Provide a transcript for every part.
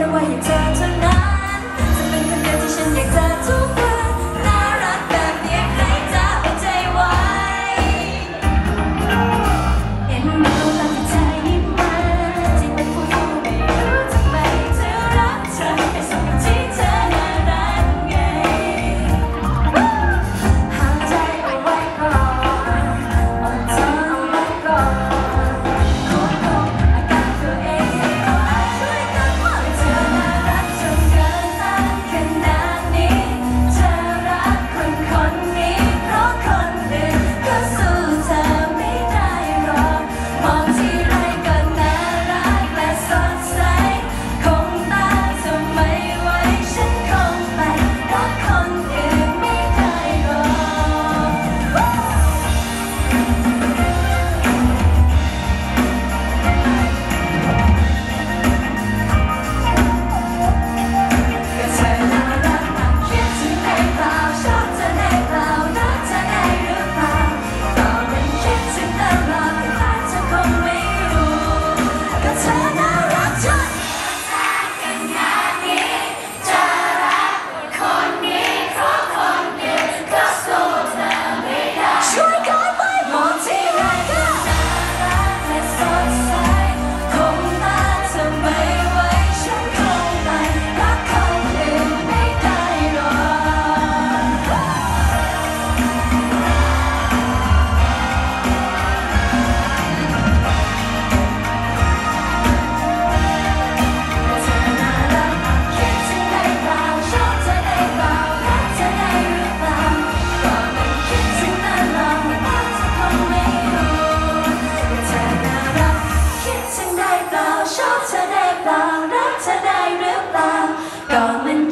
รู้ว่าอยากเจอเท่านั้นจะเป็นคนเดียวที่ฉันอยากเจอทุก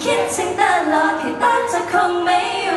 คิดถึงตลอดให้ตาจะคงไม่